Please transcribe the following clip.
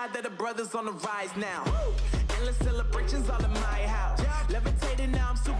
glad that the brothers on the rise now. Endless celebrations all in my house. Levitating now, I'm super